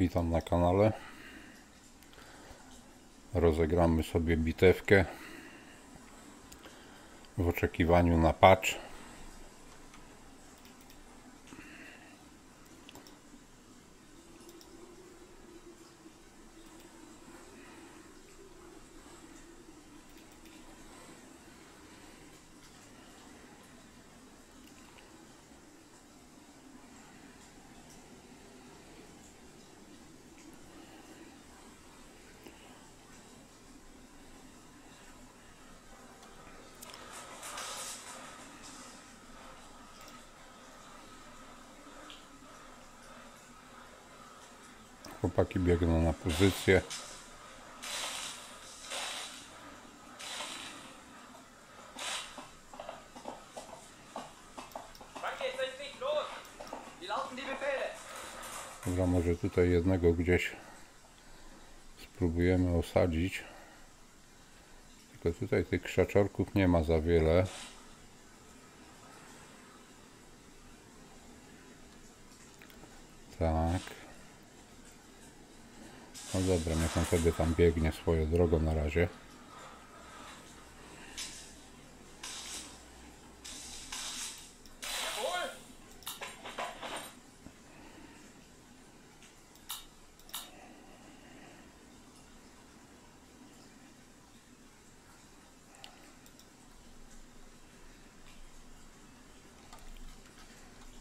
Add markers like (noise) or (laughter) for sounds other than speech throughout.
Witam na kanale. Rozegramy sobie bitewkę w oczekiwaniu na patch. Chłopaki biegną na pozycję. Dobra, może tutaj jednego gdzieś spróbujemy osadzić. Tylko tutaj tych krzaczorków nie ma za wiele. Tak. No dobra, niech on sobie tam biegnie swoją drogą na razie.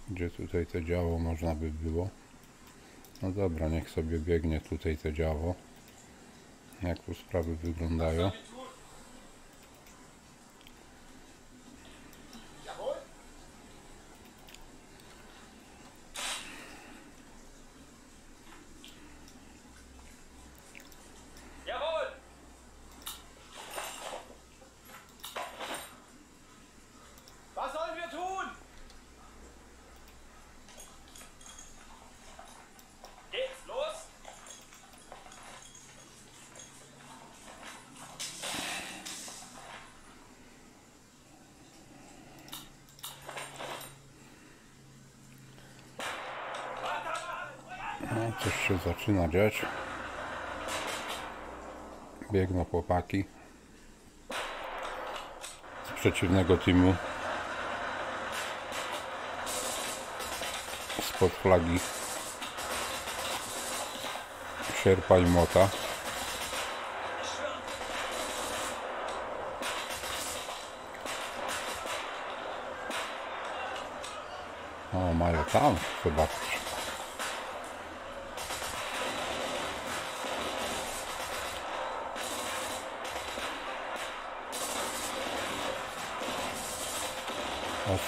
Gdzie tutaj to działo można by było? No dobra, niech sobie biegnie tutaj to działo. Jak tu sprawy wyglądają. Coś się zaczyna dziać. Biegną chłopaki z przeciwnego teamu spod flagi sierpa i mota. O, mają tam, zobaczcie.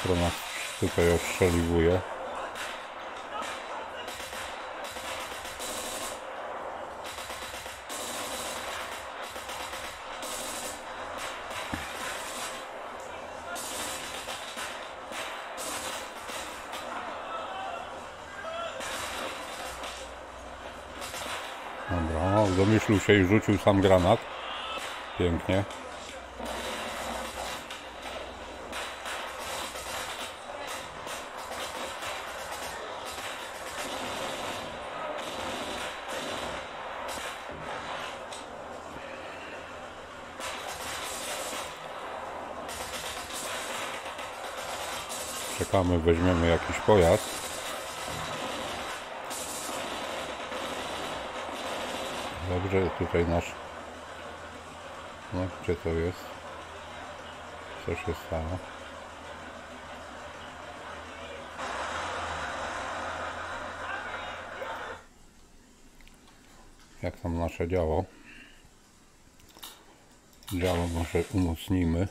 Ostro nas tutaj ostrzeliwuje. Dobra, domyślił się i rzucił sam granat. Pięknie. Czekamy, weźmiemy jakiś pojazd. Dobrze, tutaj nasz... No, gdzie to jest? Co się stało? Jak tam nasze działo? Działo może umocnimy.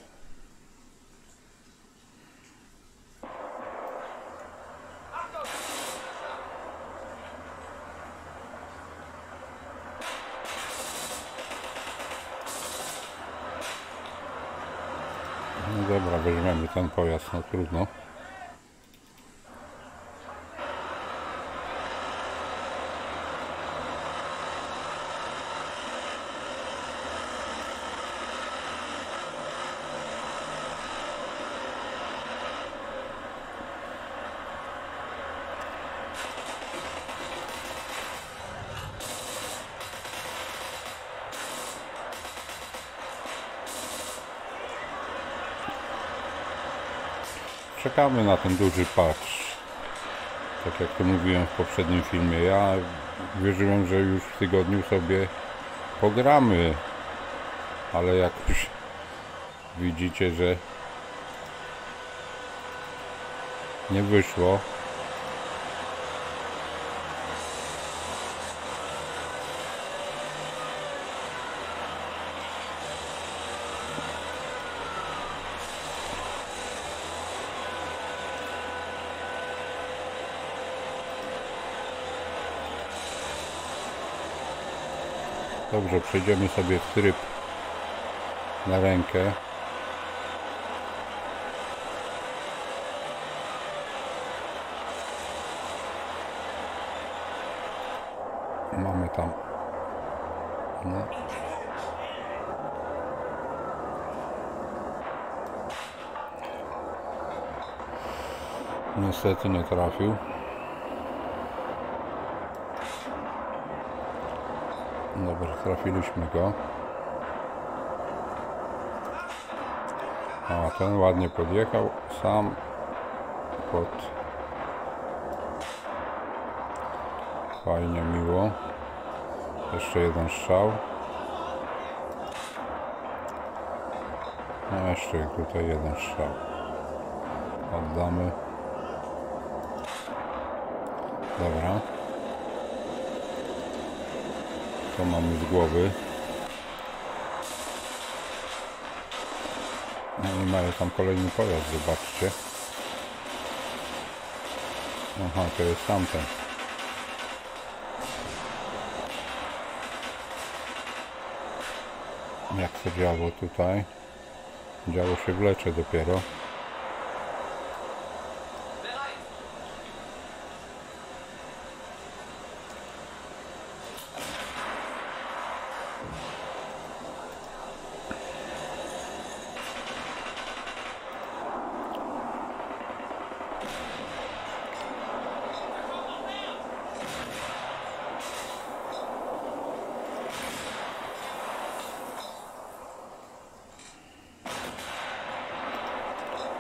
No dobra, weźmiemy ten pojazd, no trudno. Czekamy na ten duży patch. Tak jak to mówiłem w poprzednim filmie. Ja wierzyłem, że już w tygodniu sobie pogramy. Ale jakoś widzicie, że nie wyszło. Dobrze, przejdziemy sobie w tryb na rękę. Mamy tam. No. Niestety nie trafił. Dobra, trafiliśmy go. A ten ładnie podjechał sam pod fajnie miło. Jeszcze jeden strzał. A jeszcze tutaj jeden strzał. Oddamy. Dobra to mamy z głowy. No i mają tam kolejny pojazd zobaczcie. Aha to jest tamten jak to działo tutaj? Działo się wlecze dopiero Bereit.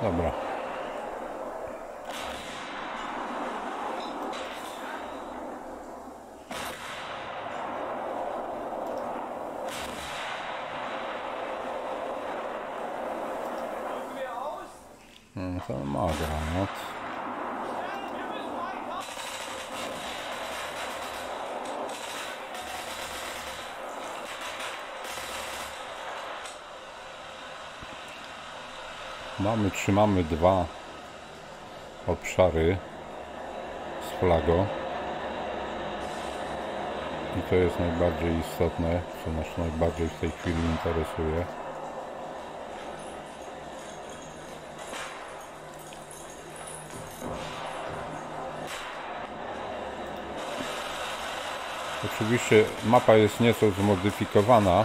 dobra Rücken wir aus. no to ma granat Wir müssen reinkommen. Mamy, trzymamy dwa obszary z flagą. I to jest najbardziej istotne, co nas najbardziej w tej chwili interesuje. Oczywiście mapa jest nieco zmodyfikowana,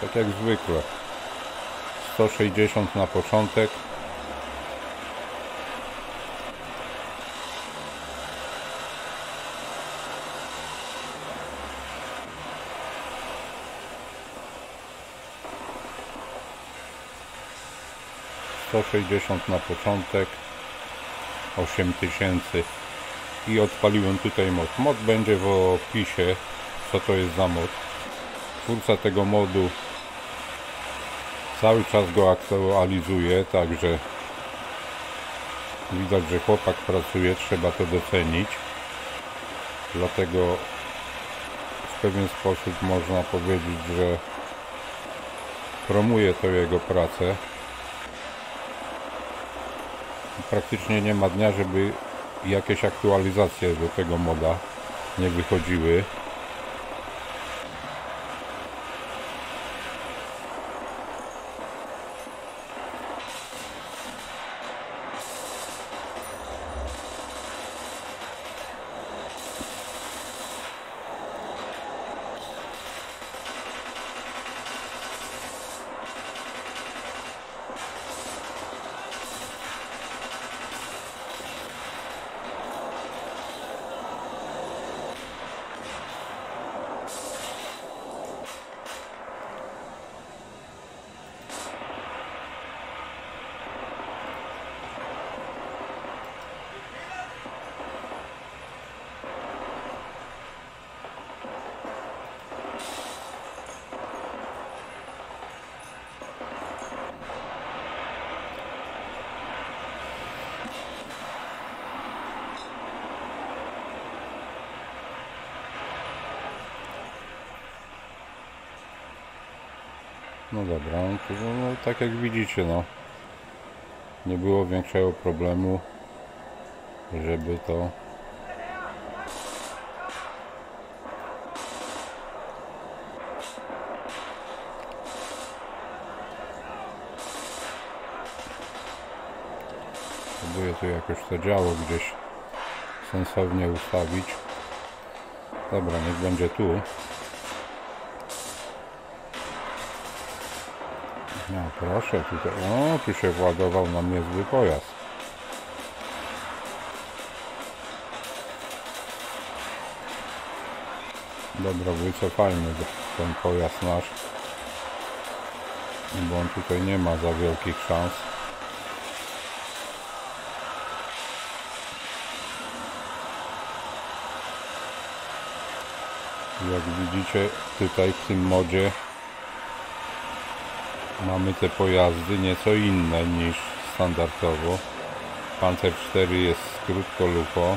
tak jak zwykle. 160 na początek. Sto sześćdziesiąt na początek, 8000 i odpaliłem tutaj mod. Mod będzie w opisie, co to jest za mod. Twórca tego modu Cały czas go aktualizuje, także widać, że chłopak pracuje, trzeba to docenić. Dlatego w pewien sposób można powiedzieć, że promuje to jego pracę. Praktycznie nie ma dnia, żeby jakieś aktualizacje do tego moda nie wychodziły. Tak jak widzicie, no nie było większego problemu, żeby to Próbuję tu jakoś to działo gdzieś sensownie ustawić. Dobra, niech będzie tu. No proszę, tutaj, o, tu się władował nam niezły pojazd. Dobra, wycofajmy ten pojazd nasz. Bo on tutaj nie ma za wielkich szans. Jak widzicie tutaj w tym modzie mamy te pojazdy nieco inne niż standardowo. Panzer 4 jest z krótkolufo.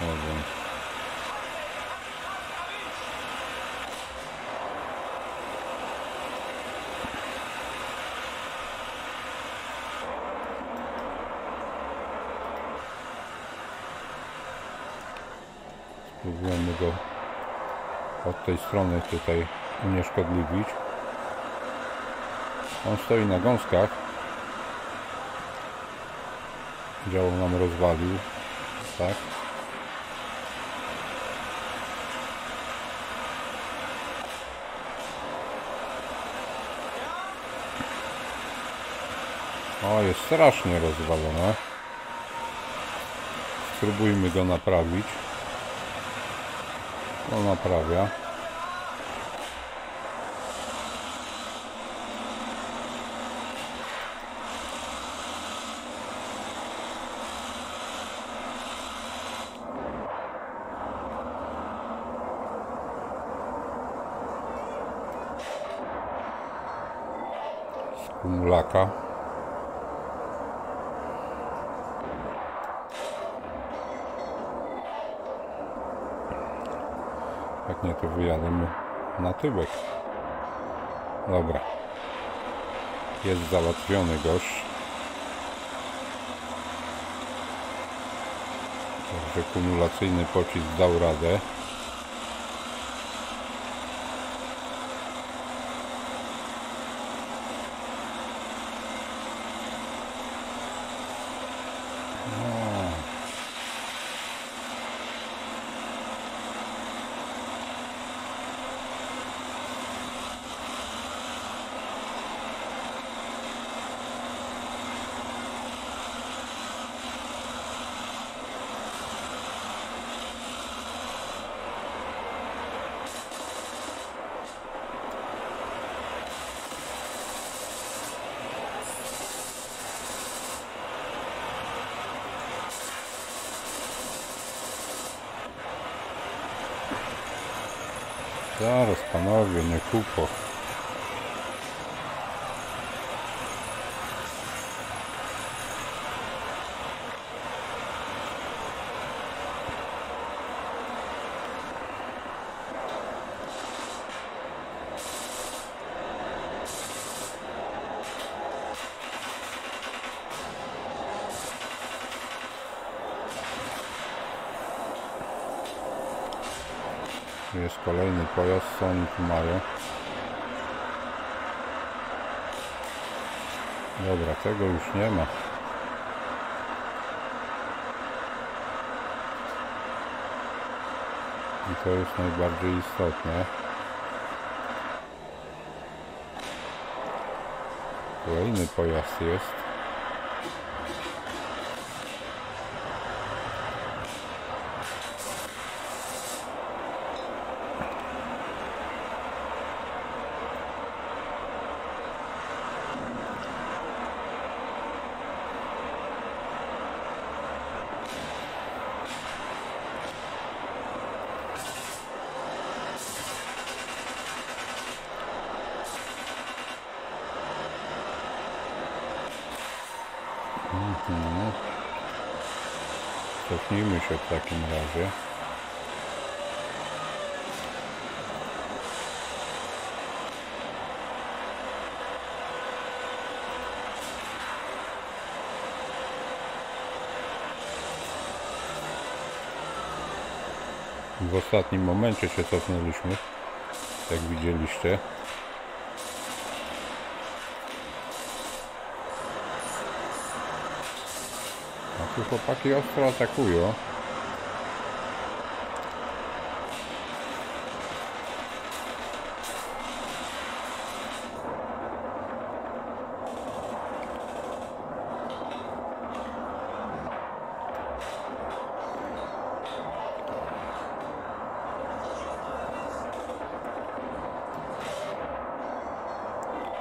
Nie wiem. Spróbujemy go od tej strony tutaj unieszkodliwić. On stoi na gąskach. Działo nam rozwalił. Tak. O, jest strasznie rozwalone. Spróbujmy go naprawić. No naprawia. Z Jak nie, to wyjademy na tyłek. Dobra. Jest załatwiony gość. Także kumulacyjny pocisk dał radę. No. Zaraz panowie, nie kupo. Jest kolejny pojazd, tu mają. Dobra, tego już nie ma. I to jest najbardziej istotne. Kolejny pojazd jest. Mhm. Cofnijmy się w takim razie. W ostatnim momencie się cofnęliśmy, jak widzieliście. Tu chłopaki ostro atakują.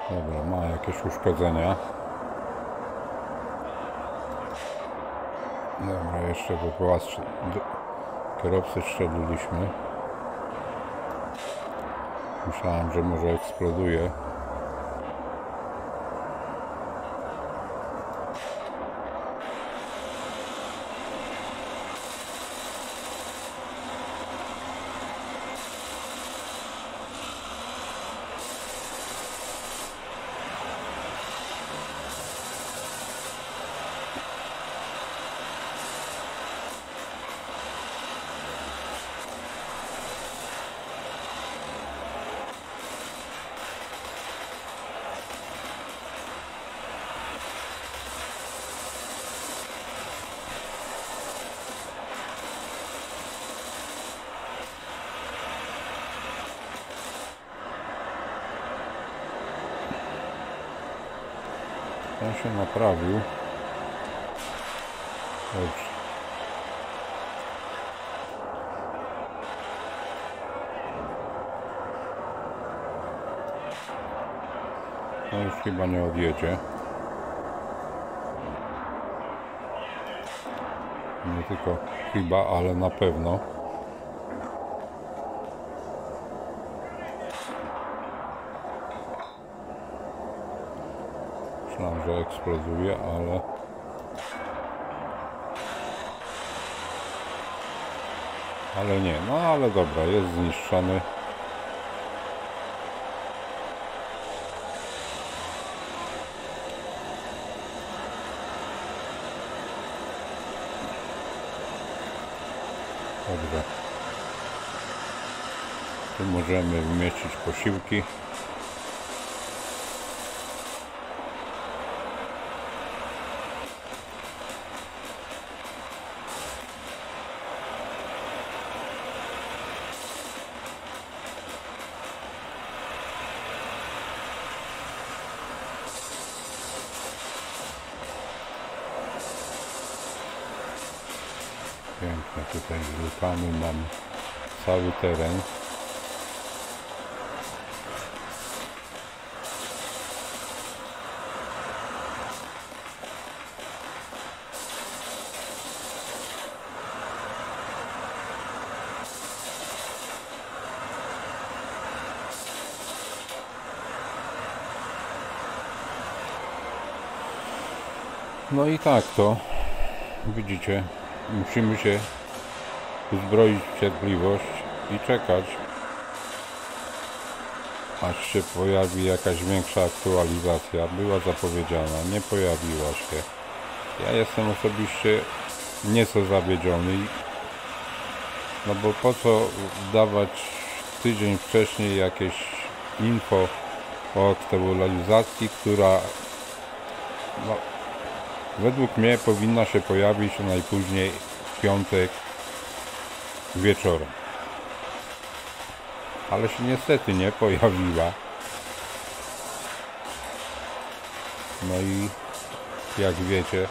Dobra, ma jakieś uszkodzenia. Płac kierowcy strzeliliśmy. Myślałem, że może eksploduje. Ten się naprawił. Dobrze. No już chyba nie odjedzie. Nie tylko chyba, ale na pewno. Myślałem, że eksploduje, ale... Ale nie, no ale dobra, jest zniszczony. Dobrze. Tu możemy umieścić posiłki. Lukami mam cały teren. No i tak to widzicie musimy się uzbroić cierpliwość i czekać aż się pojawi jakaś większa aktualizacja. Była zapowiedziana, nie pojawiła się. Ja jestem osobiście nieco zawiedziony. No bo po co dawać tydzień wcześniej jakieś info o aktualizacji, która no, według mnie powinna się pojawić najpóźniej w piątek wieczorem. Ale się niestety nie pojawiła. No i jak wiecie,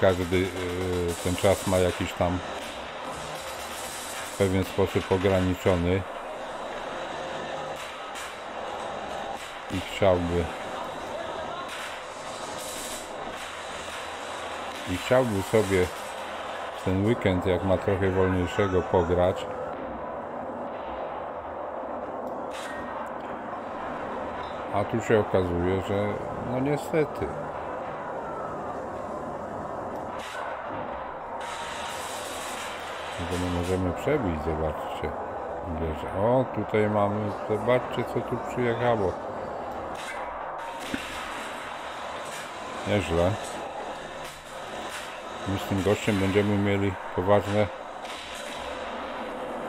każdy yy, ten czas ma jakiś tam w pewien sposób ograniczony i chciałby i chciałby sobie ten weekend, jak ma trochę wolniejszego, pograć. A tu się okazuje, że no niestety. Tego nie możemy przebić, zobaczcie. O, tutaj mamy, zobaczcie co tu przyjechało. Nieźle. My z tym gościem będziemy mieli poważne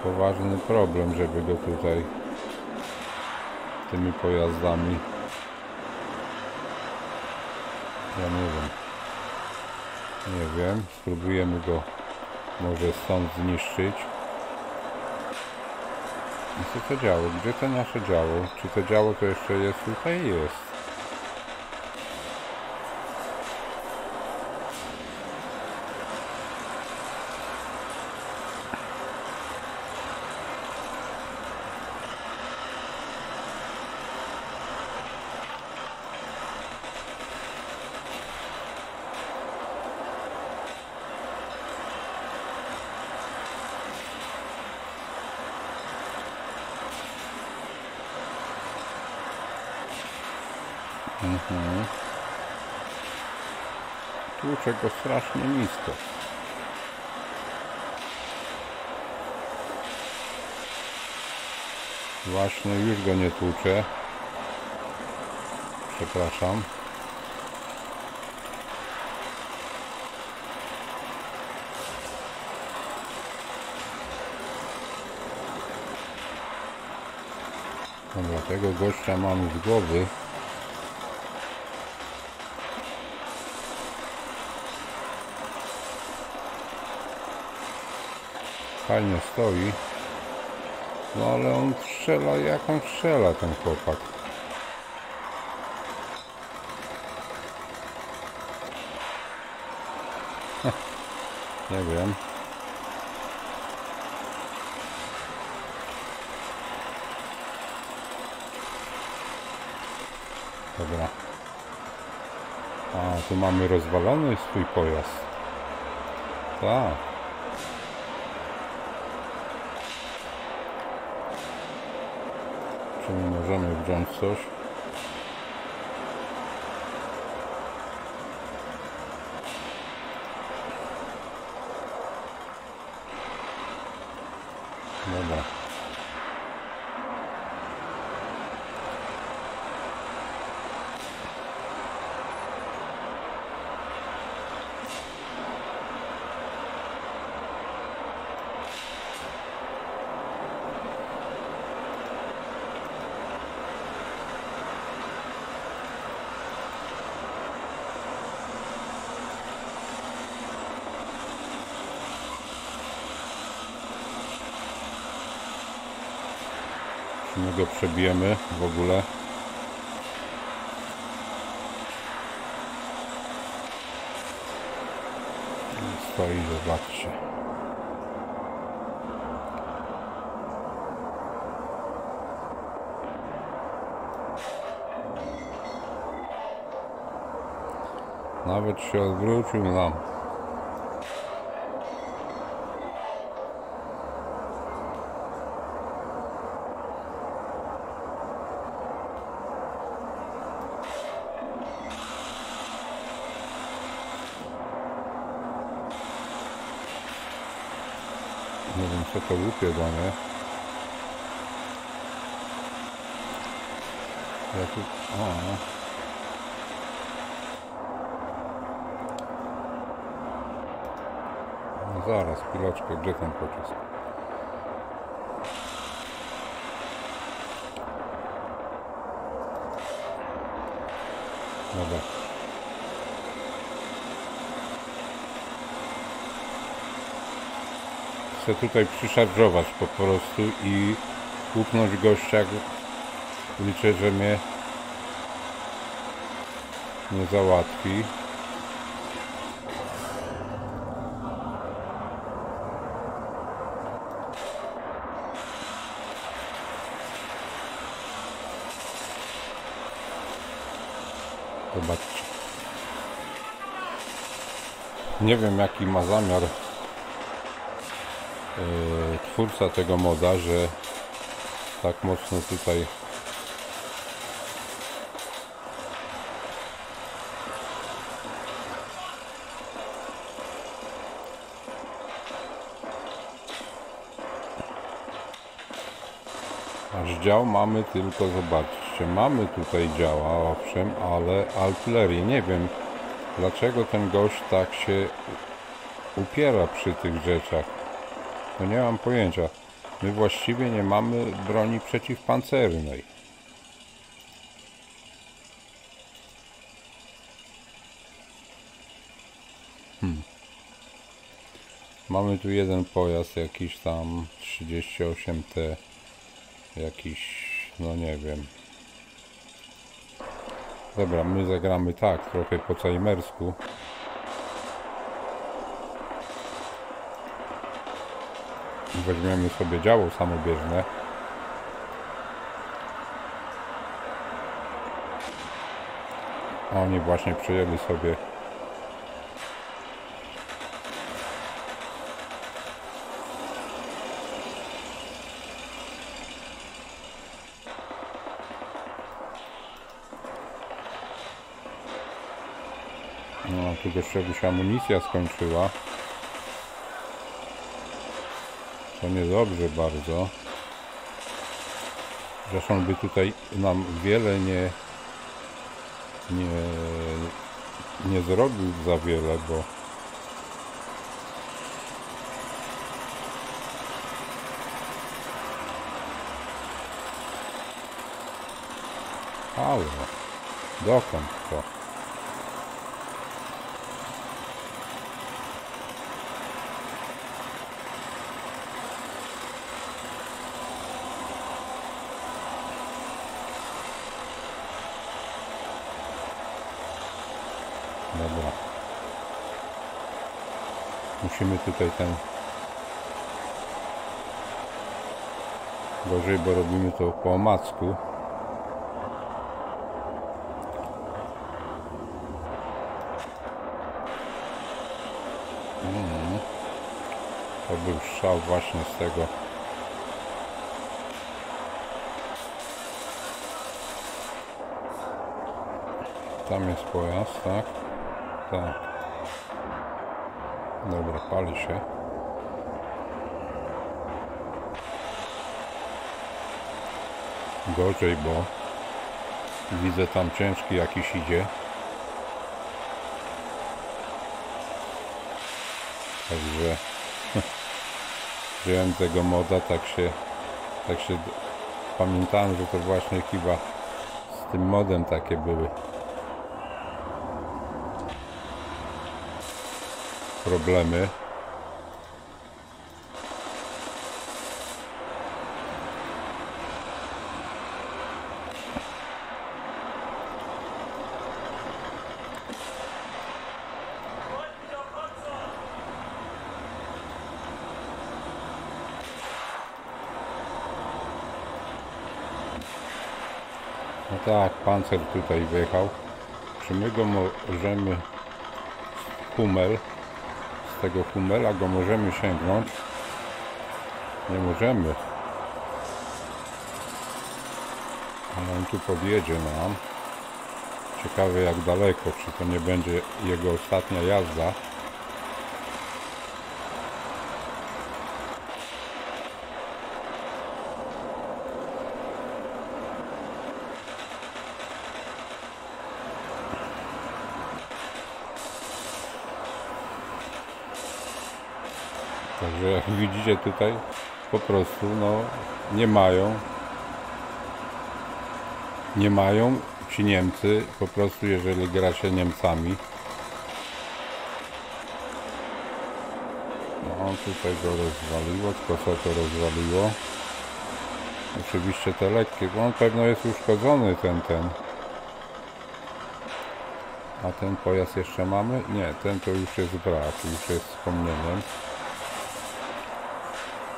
poważny problem, żeby go tutaj tymi pojazdami ja nie wiem nie wiem spróbujemy go może stąd zniszczyć i co to działo? Gdzie to nasze działo? Czy to działo to jeszcze jest tutaj? Jest. Tłuczę go strasznie nisko. Właśnie już go nie tłuczę. Przepraszam. Dobra, tego gościa mam z głowy. Fajnie stoi. No ale on strzela, jak on strzela ten chłopak. (laughs) Nie wiem. Dobra. A, tu mamy rozwalony swój pojazd. Tak. Czy my możemy wziąć coś? Dobra. Czy my go przebijemy w ogóle? Stoi, zobaczcie. Nawet się odwrócił nam. Nie wiem co to łupie do mnie. Ja tu... O. No zaraz, chwileczkę, gdzie ten pocisk? Dobra. Chcę tutaj przyszarżować po prostu i upnąć gościa. Liczę, że mnie nie załatwi. Zobaczcie. Nie wiem jaki ma zamiar twórca tego moda, że tak mocno tutaj Aż dział mamy tylko, zobaczcie, mamy tutaj działa, owszem, ale artylerię. Nie wiem, dlaczego ten gość tak się upiera przy tych rzeczach. No nie mam pojęcia. My właściwie nie mamy broni przeciwpancernej. Hmm. Mamy tu jeden pojazd, jakiś tam 38T, jakiś, no nie wiem. Dobra, my zagramy tak, trochę po cajmersku. Weźmiemy sobie działo samobieżne. Oni właśnie przejęli sobie No, tu jeszcze by się amunicja skończyła. To niedobrze bardzo. Zresztą by tutaj nam wiele nie nie, nie zrobił za wiele, bo Halo, dokąd to? Dobra. Musimy tutaj ten... Gorzej, bo robimy to po omacku. Mm. To był strzał właśnie z tego. Tam jest pojazd, tak? Tak. Dobra, pali się. Gorzej, bo widzę tam ciężki jakiś idzie. Także (laughs) wziąłem tego moda, tak się, tak się pamiętałem, że to właśnie chyba z tym modem takie były. Problemy. No tak, pancer tutaj wjechał. Czy my go możemy z tego Hummela go możemy sięgnąć? Nie możemy. Ale on tu podjedzie nam. Ciekawe jak daleko, czy to nie będzie jego ostatnia jazda. Także widzicie tutaj po prostu no nie mają nie mają ci Niemcy po prostu jeżeli gra się Niemcami no tutaj go rozwaliło, tylko to rozwaliło. Oczywiście te lekkie, bo on pewno jest uszkodzony ten ten. A ten pojazd jeszcze mamy? Nie, ten to już jest brak, już jest wspomnieniem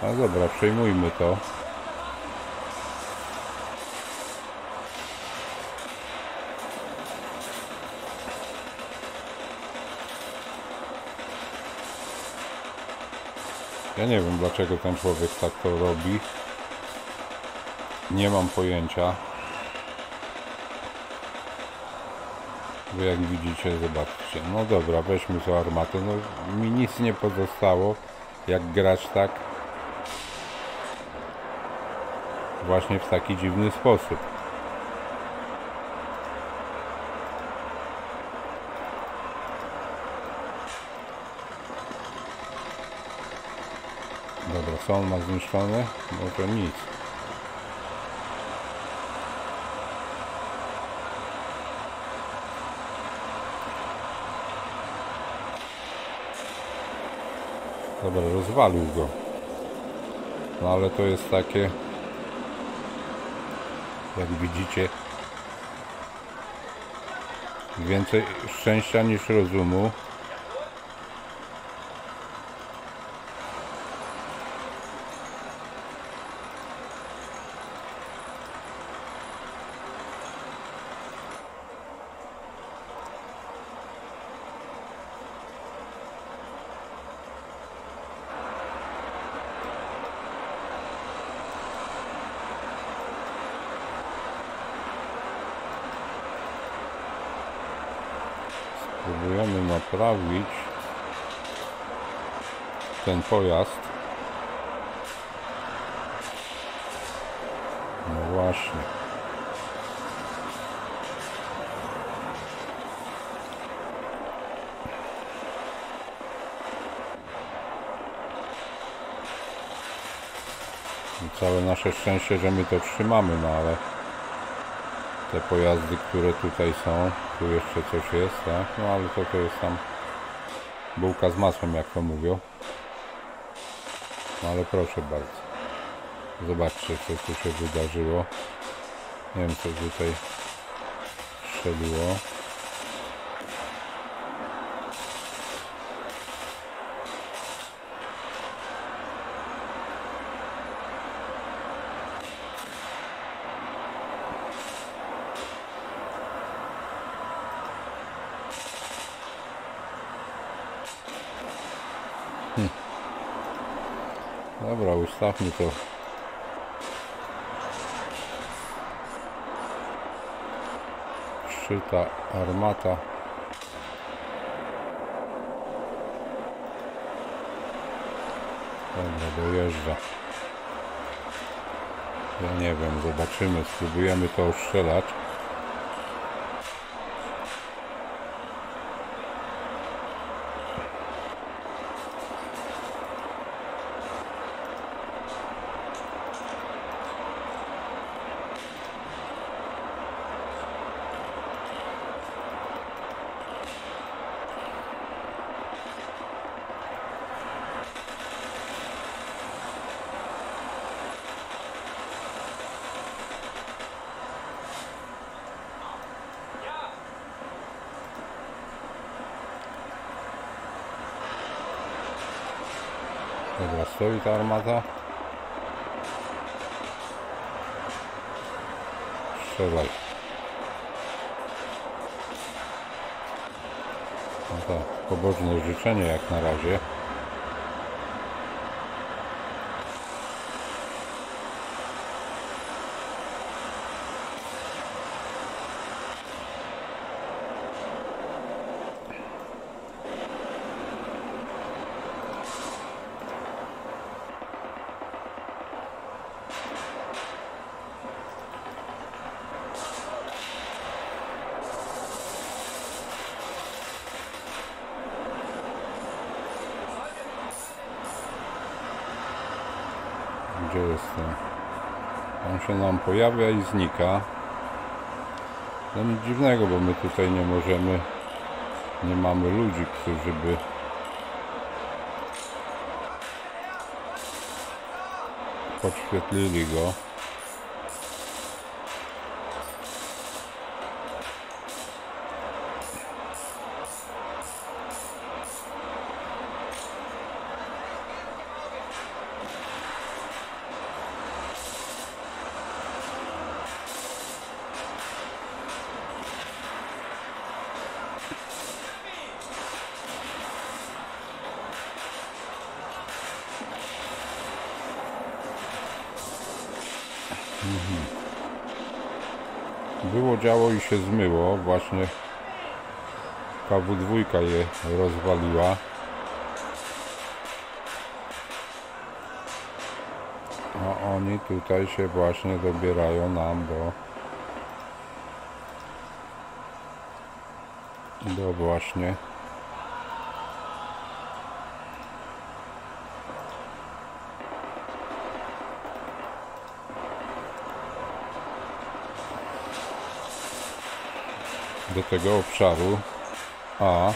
a dobra, przejmujmy to. Ja nie wiem dlaczego ten człowiek tak to robi. Nie mam pojęcia. Bo jak widzicie, zobaczcie. No dobra, weźmy tą armatę. No mi nic nie pozostało jak grać tak właśnie w taki dziwny sposób. Dobra, co on ma zniszczone? No to nic. Dobra, rozwalił go. No ale to jest takie, jak widzicie, więcej szczęścia niż rozumu. Spróbujemy naprawić ten pojazd. No właśnie. I całe nasze szczęście, że my to trzymamy, no ale te pojazdy, które tutaj są, tu jeszcze coś jest, tak? No ale to to jest tam bułka z masłem, jak to mówią. No ale proszę bardzo. Zobaczcie, co tu się wydarzyło. Nie wiem, co tutaj strzeliło. Ustawmy to. Armata. Dobra, dojeżdża. Ja nie wiem, zobaczymy, spróbujemy to ostrzelać. Dobra, stoi ta armata. Strzelaj. No to pobożne życzenie jak na razie. Gdzie jest ten? On się nam pojawia i znika. No nic dziwnego, bo my tutaj nie możemy, nie mamy ludzi, którzy by podświetlili go. Się zmyło. Właśnie KW2 je rozwaliła. A oni tutaj się właśnie dobierają nam do do właśnie do tego obszaru A.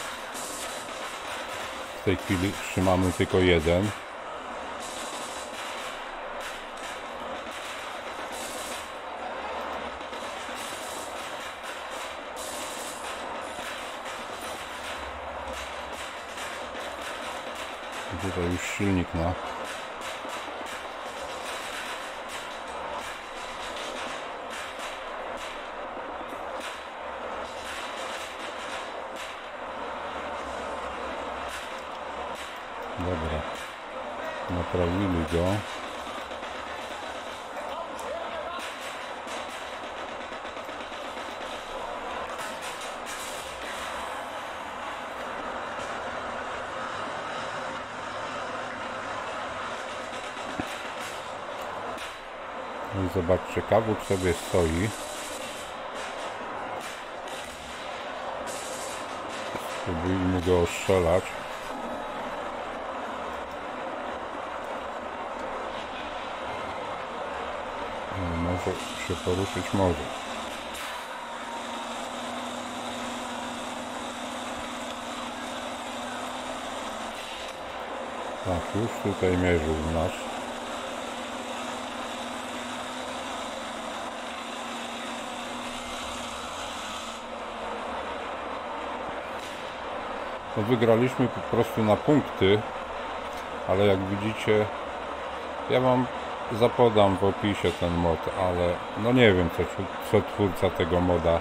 W tej chwili trzymamy tylko jeden. Tutaj już silnik ma. Dobra. Naprawili go. I zobaczcie, kawuk sobie stoi. Spróbujmy go ostrzelać. No, Może się poruszyć może. Tak, już tutaj mierzył nas. No wygraliśmy po prostu na punkty, ale jak widzicie, ja wam zapodam w opisie ten mod, ale no nie wiem co, co twórca tego moda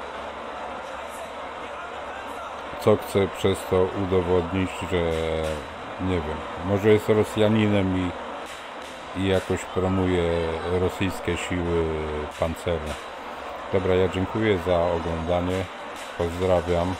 co chce przez to udowodnić, że nie wiem, może jest Rosjaninem i, i jakoś promuje rosyjskie siły pancerne. Dobra, ja dziękuję za oglądanie, pozdrawiam.